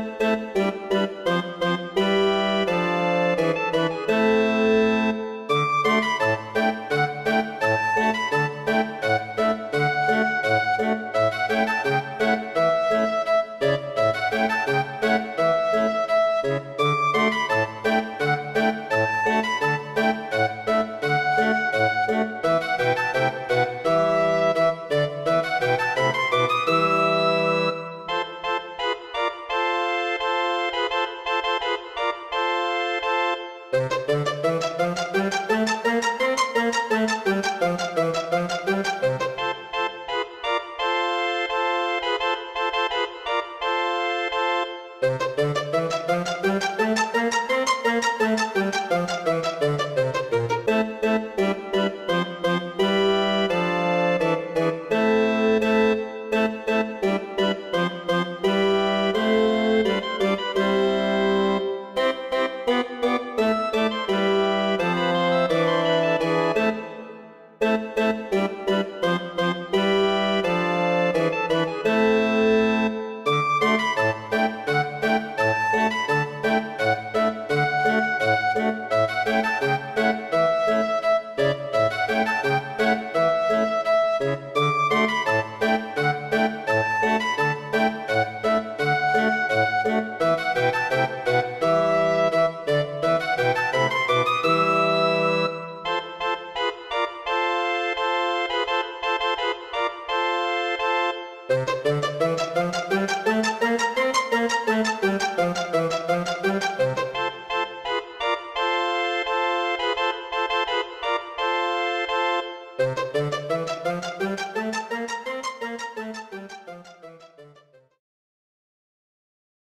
Música